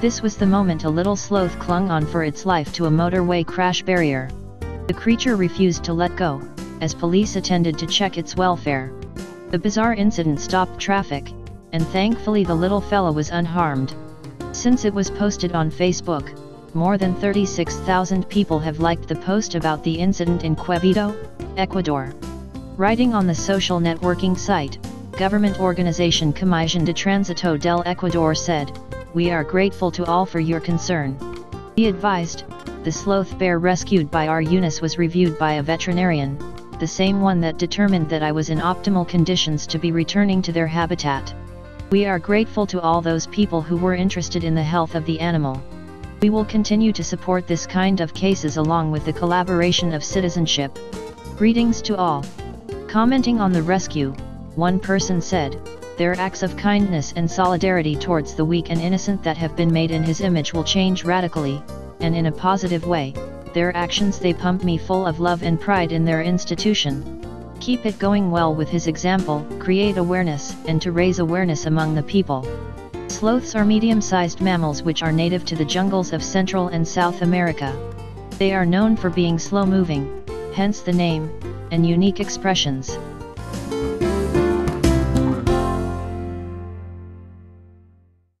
This was the moment a little sloth clung on for its life to a motorway crash barrier. The creature refused to let go, as police attended to check its welfare. The bizarre incident stopped traffic, and thankfully the little fella was unharmed. Since it was posted on Facebook, more than 36,000 people have liked the post about the incident in Quevedo, Ecuador. Writing on the social networking site, government organization Comisión de Tránsito del Ecuador said, We are grateful to all for your concern. He advised, the sloth bear rescued by our unis was reviewed by a veterinarian, the same one that determined that I was in optimal conditions to be returning to their habitat. We are grateful to all those people who were interested in the health of the animal. We will continue to support this kind of cases along with the collaboration of citizenship. Greetings to all. Commenting on the rescue, one person said, Their acts of kindness and solidarity towards the weak and innocent that have been made in his image will change radically, and in a positive way, their actions they pump me full of love and pride in their institution. Keep it going well with his example, create awareness, and to raise awareness among the people. Sloths are medium-sized mammals which are native to the jungles of Central and South America. They are known for being slow-moving, hence the name, and unique expressions.